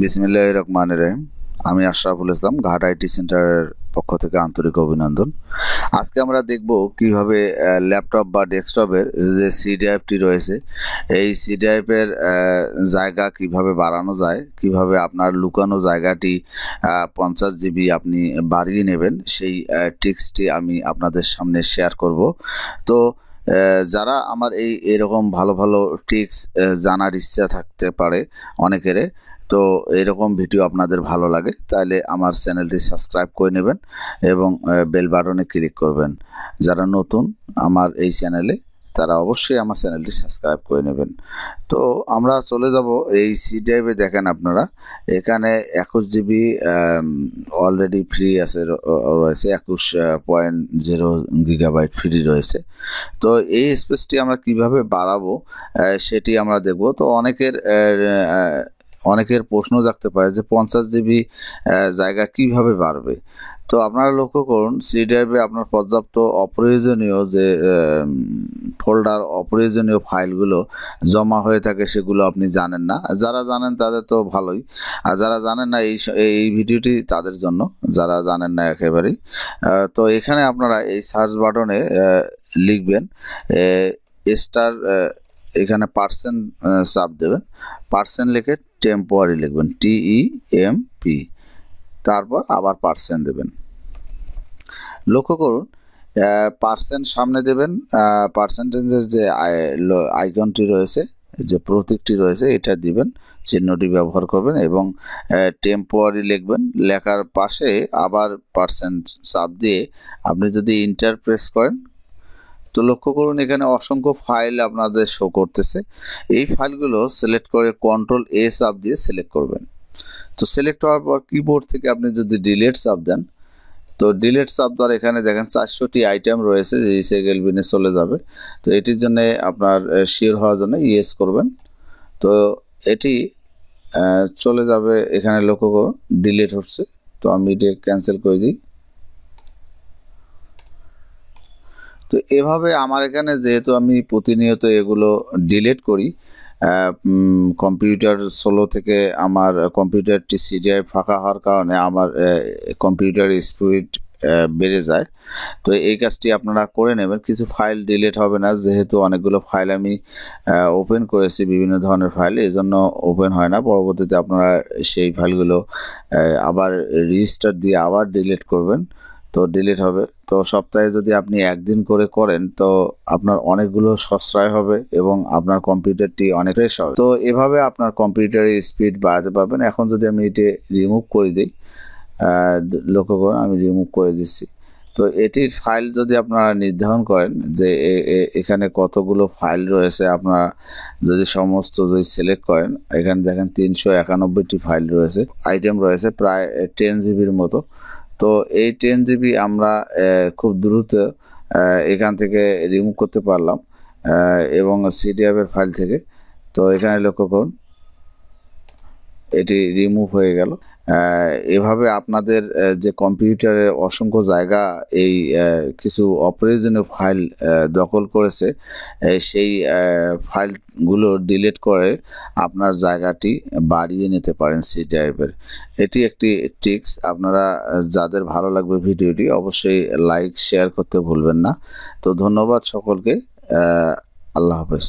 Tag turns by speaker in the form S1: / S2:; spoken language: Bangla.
S1: বিসমিল্লাহ রহমান রহিম। আমি আশরাফুল ইসলাম, ঘাট আইটি সেন্টারের পক্ষ থেকে আন্তরিক অভিনন্দন। আজকে আমরা দেখব কীভাবে ল্যাপটপ বা ডেস্কটপের যে সি রয়েছে, এই সি জায়গা কীভাবে বাড়ানো যায়, কীভাবে আপনার লুকানো জায়গাটি পঞ্চাশ জিবি আপনি বাড়িয়ে নেবেন, সেই টিক্সটি আমি আপনাদের সামনে শেয়ার করব। তো যারা আমার এই এরকম ভালো ভালো টিক্স জানার ইচ্ছা থাকতে পারে অনেকের তো এরকম ভিডিও আপনাদের ভালো লাগে তাহলে আমার চ্যানেলটি সাবস্ক্রাইব করে নেবেন এবং বেল বাটনে ক্লিক করবেন। যারা নতুন আমার এই চ্যানেলে তারা অবশ্যই আমার চ্যানেলটি সাবস্ক্রাইব করে নেবেন। তো আমরা চলে যাব এই সি ড্রাইভে দেখেন আপনারা, এখানে একুশ জিবি অলরেডি ফ্রি আছে রয়েছে, একুশ পয়েন্ট জিরো গিগাবাইট ফ্রি রয়েছে। তো এই স্পেসটি আমরা কীভাবে বাড়াবো সেটি আমরা দেখব। তো অনেকের অনেকের প্রশ্ন জাগতে পারে যে পঞ্চাশ জিবি জায়গা কীভাবে বাড়বে? তো আপনারা লক্ষ্য করুন, সি ড্রাইভে আপনার পর্যাপ্ত অপ্রয়োজনীয় যে ফোল্ডার অপ্রয়োজনীয় ফাইলগুলো জমা হয়ে থাকে সেগুলো আপনি জানেন না। যারা জানেন তাদের তো ভালোই। আর যারা জানেন না এই এই ভিডিওটি তাদের জন্য, যারা জানেন না একেবারেই। তো এখানে আপনারা এই সার্চ বাটনে লিখবেন স্টার এখানে পার্সেন্ট চাপ দেবেন। পার্সেন্ট লিখে টেম্পোয়ারি লিখবেন টিই এম পি তারপর আবার পার্সেন্ট দেবেন। লক্ষ্য করুন পার্সেন্ট সামনে দেবেন পার্সেন্টেজের যে আইকনটি রয়েছে, যে প্রতীকটি রয়েছে, এটা দিবেন, চিহ্নটি ব্যবহার করবেন এবং টেম্পোয়ারি লিখবেন, লেখার পাশে আবার পার্সেন্ট চাপ দিয়ে আপনি যদি ইন্টার প্রেস করেন, তো লক্ষ্য করুন এখানে অসংখ্য ফাইল আপনাদের শো করতেছে। এই ফাইলগুলো সিলেক্ট করে কন্ট্রোল এ চাপ দিয়ে সিলেক্ট করবেন। তো সিলেক্ট হওয়ার পর কিবোর্ড থেকে আপনি যদি ডিলেট চাপ দেন তো ডিলেট দ্বারা এখানে দেখেন চারশোটি আইটেম রয়েছে, যে সেগেল বিনে চলে যাবে। তো এটির জন্য আপনার শিওর হওয়ার জন্য ইয়েস করবেন। তো এটি চলে যাবে এখানে লক্ষ্য করুন ডিলেট হচ্ছে। তো আমি এটি ক্যান্সেল করে দিই। তো এভাবে আমার এখানে যেহেতু আমি প্রতিনিয়ত এগুলো ডিলেট করি কম্পিউটার সোলো থেকে আমার কম্পিউটারটি সিডিআই ফাঁকা হওয়ার কারণে আমার কম্পিউটার স্পিড বেড়ে যায়। তো এই কাজটি আপনারা করে নেবেন। কিছু ফাইল ডিলিট হবে না। যেহেতু অনেকগুলো ফাইল আমি ওপেন করেছি বিভিন্ন ধরনের ফাইল এই জন্য ওপেন হয় না। পরবর্তীতে আপনারা সেই ফাইলগুলো আবার রেজিস্টার দিয়ে আবার ডিলিট করবেন। তো ডিলিট হবে। তো সপ্তাহে যদি আপনি একদিন করে করেন, তো আপনার অনেকগুলো সশ্রয় হবে এবং আপনার কম্পিউটারটি অনেক ফ্রেশ হবে। তো এভাবে আপনার কম্পিউটারের স্পিড বাড়াতে পারবেন। এখন যদি আমি এটি রিমুভ করে দিই লক্ষ্য করুন আমি রিমুভ করে দিচ্ছি। তো এটির ফাইল যদি আপনারা নির্ধারণ করেন যে এখানে কতগুলো ফাইল রয়েছে, আপনারা যদি সমস্ত যদি সিলেক্ট করেন, এখানে দেখেন তিনশো একানব্বইটি ফাইল রয়েছে আইটেম রয়েছে, প্রায় টেন জিবির মতো। তো এই টেন জিবি আমরা খুব দ্রুত এখান থেকে রিমুভ করতে পারলাম এবং সিডিএফের ফাইল থেকে। তো এখানে লক্ষ্য করুন, এটি রিমুভ হয়ে গেল। এভাবে আপনাদের যে কম্পিউটারে অসংখ্য জায়গা এই কিছু অপ্রয়োজনীয় ফাইল দখল করেছে সেই ফাইলগুলো ডিলিট করে আপনার জায়গাটি বাড়িয়ে নিতে পারেন সি ড্রাইভের এটি একটি টিক্স, আপনারা যাদের ভালো লাগবে ভিডিওটি অবশ্যই লাইক, শেয়ার করতে ভুলবেন না। তো ধন্যবাদ সকলকে আল্লাহ হাফেজ।